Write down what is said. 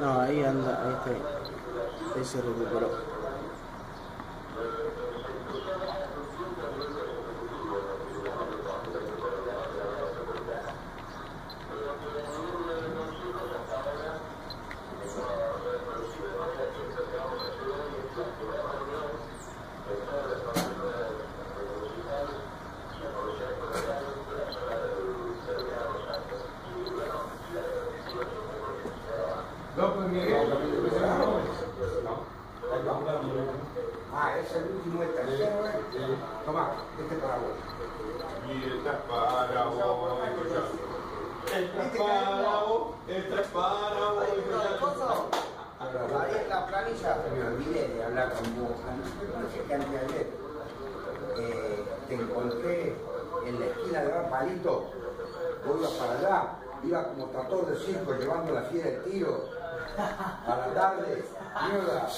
No, ahí anda, ahí está. Ahí se recuperó. Dopo Miguel, no. Ah, es el último, el tercero, ¿eh? Toma, este para vos. Y esta es para vos, Esta es para vos, esta es para vos. Ahí en la planilla, me olvidé de hablar con vos. No sé qué antes de ayer. Eh, te encontré en la esquina de Palito. Vos ibas para allá, iba como trator de circo llevando la fiera de tiro a la tarde. Mierda.